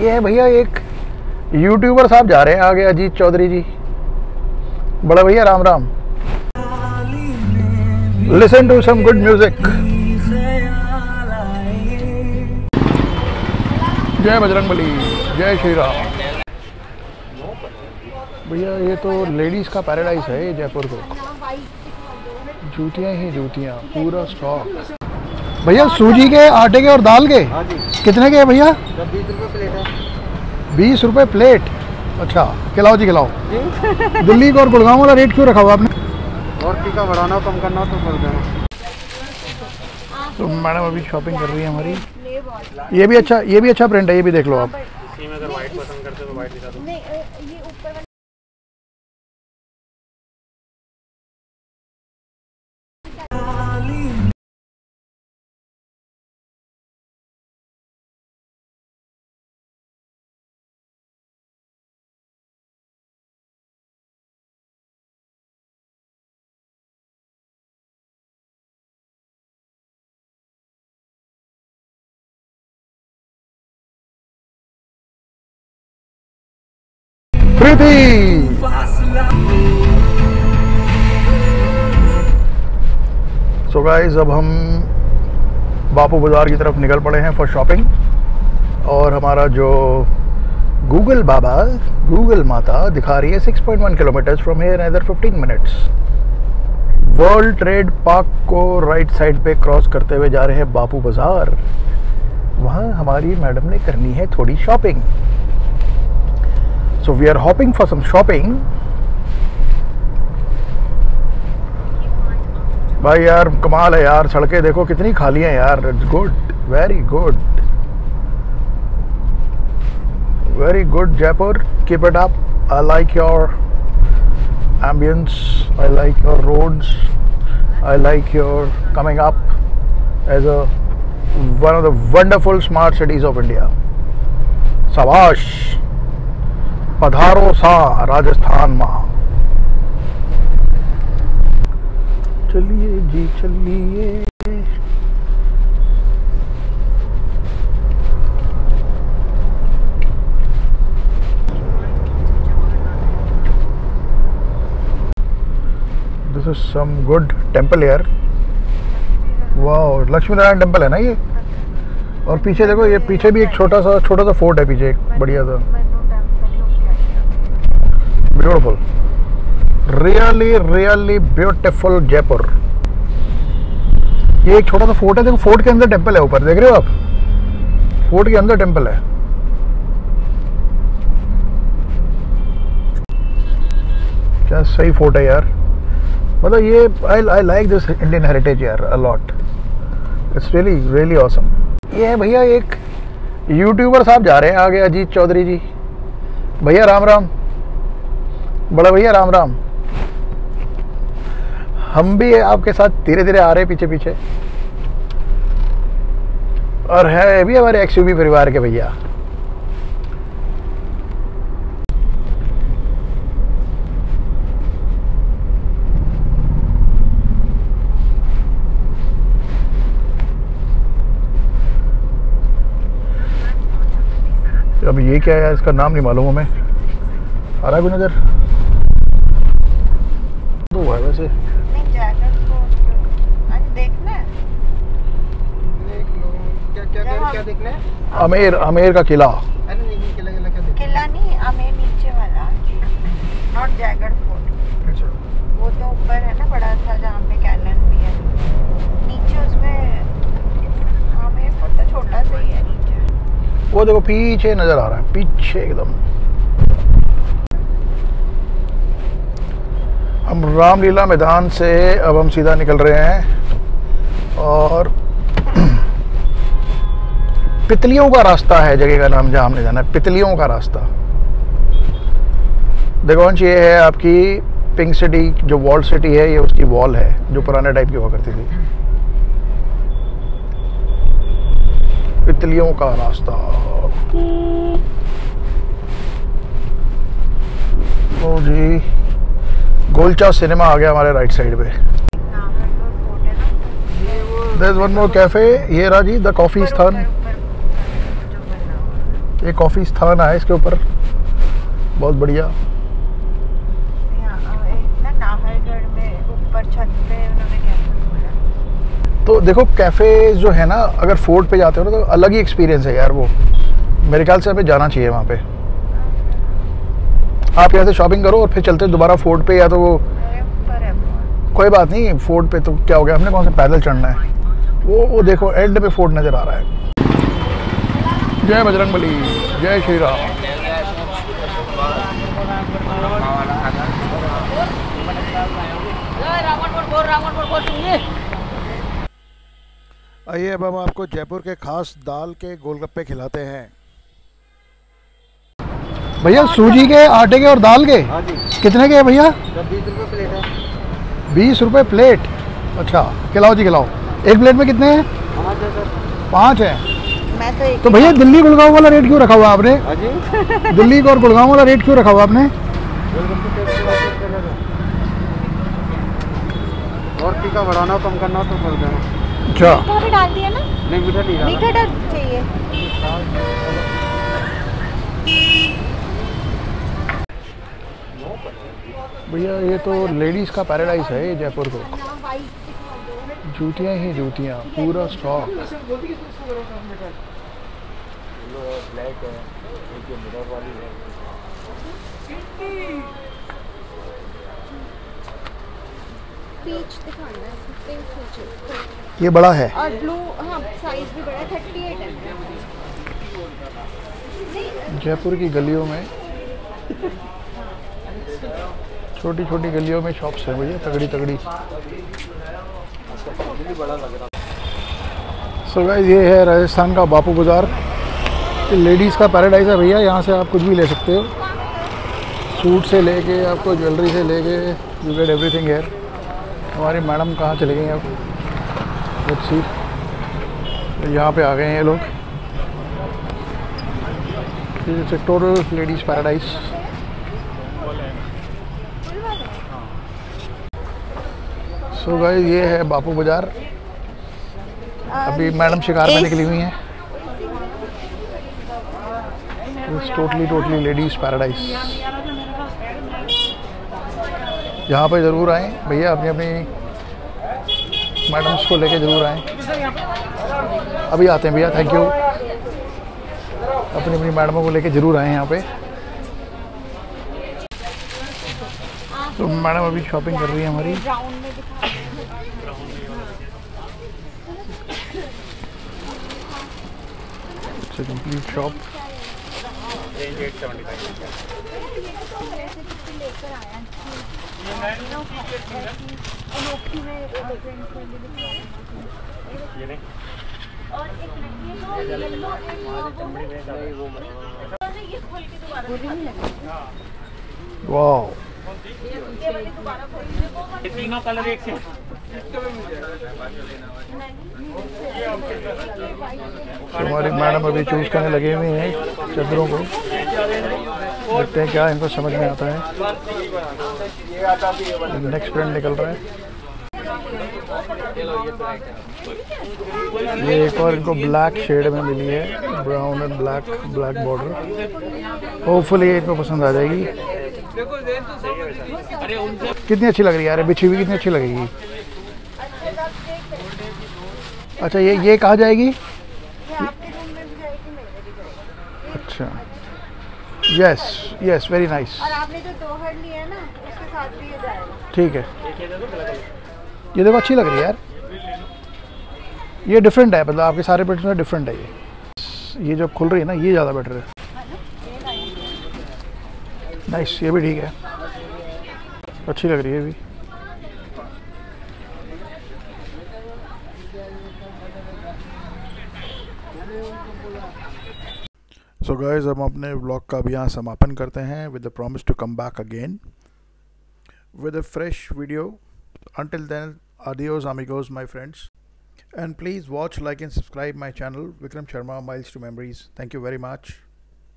ये है भैया एक यूट्यूबर साहब जा रहे हैं आगे अजीत चौधरी जी। बड़ा भैया Ram Ram. Listen to some good music जय बजरंग बली जय श्री राम। भैया ये तो लेडीज़ का पैराडाइज है ये जयपुर को। जूतियाँ ही जूतियाँ पूरा स्टॉक भैया सूजी के आटे के और दाल के? हाँ कितने के हैं भैया? बीस रुपये प्लेट रुपए प्लेट। अच्छा खिलाओ जी खिलाओ। दिल्ली का और गुड़गांव वाला रेट क्यों रखा हुआ आपने? और टीका बढ़ाना कम करना तो कर देना। तो मैडम अभी शॉपिंग कर रही है हमारी। ये भी अच्छा ये भी अच्छा प्रिंट है ये भी देख लो आप। प्रीति सो गाइस अब हम बापू बाज़ार की तरफ़ निकल पड़े हैं फॉर शॉपिंग और हमारा जो गूगल बाबा गूगल माता दिखा रही है 6.1 kilometres from here other 15 minutes World Trade Park को राइट साइड पे क्रॉस करते हुए जा रहे हैं बापू बाज़ार. वहाँ हमारी मैडम ने करनी है थोड़ी shopping So we are hopping for some shopping. भाई यार कमाल है यार सड़कें देखो कितनी खाली हैं यार good very good very good Jaipur keep it up I like your ambience i like your roads i like your coming up as a one of the wonderful smart cities of india शाबाश पधारो सा राजस्थान माँ। चलिए जी, चलिए। This is some good temple यार वाह Lakshmi Narayan temple है ना ये? और पीछे देखो, ये पीछे भी एक छोटा सा छोटा सा फोर्ट है पीछे, एक बढ़िया सा। Beautiful really really beautiful Jaipur ये एक छोटा सा फोर्ट है, देखो फोर्ट के अंदर टेंपल है ऊपर, देख रहे हो आप? फोर्ट के अंदर टेंपल है। क्या सही फोर्ट है यार। मतलब ये I I like this Indian heritage यार a lot it's really really awesome ये है भैया एक यूट्यूबर साहब जा रहे हैं आगे, अजीत चौधरी जी। भैया राम राम। बड़ा भैया, राम राम। हम भी आपके साथ धीरे धीरे आ रहे पीछे पीछे और है भी हमारे एक्सयूवी परिवार के भैया। अब ये क्या है? इसका नाम नहीं मालूम हमें। आ रहा है नज़र तो है वैसे नहीं जैकेट को आज देखना है देख लो क्या क्या है अमेर का किला। अरे नहीं नहीं किला किला क्या किला नहीं नीचे वाला। नॉट फोर्ट अच्छा। वो तो ऊपर है ना बड़ा सा जहाँ पे कैनन भी है। नीचे उसमें फोर्ट तो छोटा सा ही है नीचे। वो देखो पीछे नज़र आ रहा है पीछे एकदम। हम रामलीला मैदान से अब हम सीधा निकल रहे हैं और पितलियों का रास्ता है जगह का नाम जहाँ हमने जाना है पितलियों का रास्ता। देखो अंश ये है आपकी पिंक सिटी जो वॉल सिटी है ये उसकी वॉल है जो पुराने टाइप की हुआ करती थी। पितलियों का रास्ता। ओ जी गोलचा सिनेमा आ गया हमारे राइट साइड पे। ना। देयर वन मोर कैफ़े ये रहा जी द कॉफ़ी स्थान ऊपर जो बना हुआ है। ये कॉफ़ी स्थान है इसके ऊपर। बहुत बढ़िया। तो देखो कैफ़े जो है ना अगर फोर्ट पे जाते हो ना तो अलग ही एक्सपीरियंस है यार वो। मेरे ख्याल से हमें जाना चाहिए वहाँ पे। आप यहाँ से शॉपिंग करो और फिर चलते हैं दोबारा फोर्ट पे या तो वो कोई बात नहीं फोर्ट पे तो क्या हो गया? हमने कौन सा पैदल चढ़ना है? वो वो देखो एंड पे फोर्ट नज़र आ रहा है। जय बजरंग बली जय श्री राम। आइए अब हम आपको जयपुर के खास दाल के गोलगप्पे खिलाते हैं। भैया सूजी के आटे के और दाल के? हाँ जी। कितने के हैं भैया? बीस रुपए प्लेट अच्छा खिलाओ जी खिलाओ। एक प्लेट में कितने हैं? पाँच है पाँच हैं। मैं तो एक तो भैया दिल्ली गुड़गांव वाला रेट क्यों रखा हुआ आपने? हाँ दिल्ली और गुड़गांव वाला रेट क्यों रखा हुआ आपने? और टीका बढ़ाना कम करना तो कर देना। अच्छा। मीठा भी डाल दिया ना? नहीं मीठा नहीं मीठा डाल चाहिए। भैया ये तो लेडीज़ का पैराडाइज है जयपुर को। जूतियाँ ही जूतियाँ पूरा स्टॉक पीच दिखाना है पिंक पीच ये बड़ा है। और ब्लू हाँ साइज़ भी बड़ा थर्टी एट है। जयपुर की गलियों में छोटी छोटी गलियों में शॉप्स हैं भैया तगड़ी तगड़ी सो गाइस ये है राजस्थान का बापू बाज़ार। लेडीज़ का पैराडाइज है भैया यहाँ से आप कुछ भी ले सकते हो। सूट से लेके आपको ज्वेलरी से लेके यू गेट एवरीथिंग हेयर हमारी मैडम कहाँ चले गई आप लेट्स सी यहाँ पे आ गए हैं ये लोग। It's a total so guys ये है बापू बाज़ार। अभी मैडम शिकार में निकली हुई हैं। टोटली टोटली लेडीज़ पैराडाइज यहाँ पे ज़रूर आएँ। भैया अपनी अपनी मैडम्स को लेके ज़रूर आएँ। अभी आते हैं भैया थैंक यू अपनी अपनी मैडमों को लेके ज़रूर आए यहाँ पे तो मैडम अभी शॉपिंग कर रही है हमारी। कंप्लीट शॉप और एक ये येलो एंड वो ये वाह तीनों कलर एक से हमारी मैडम अभी चूज़ करने लगे हुए हैं चादरों को। देखते हैं क्या इनको समझ में आता है। नेक्स्ट प्रिंट निकल रहा है। ये एक और इनको ब्लैक शेड में मिली है brown and black black border hopefully इनको पसंद आ जाएगी। कितनी अच्छी लग रही है यार बिछी हुई कितनी अच्छी लगेगी? अच्छा ये ये कहाँ जाएगी? ये आपके रूम में भी जाएगी मेरे भी जाएगी अच्छा। यस यस वेरी नाइस और आपने जो दोहर लिया है ना उसके साथ भी ये जाएगा। ठीक है। ये देखो अच्छी लग रही है यार। ये डिफरेंट है मतलब आपके सारे पेट्स में डिफरेंट है ये। ये जो खुल रही है ना ये ज़्यादा बेटर है। नाइस ये भी ठीक है। अच्छी लग रही है भी। सो गाइस हम अपने ब्लॉग का भी यहाँ समापन करते हैं with a promise to come back again with a fresh video until then adios amigos my friends and please watch like and subscribe my channel Vikram Sharma miles to memories thank you very much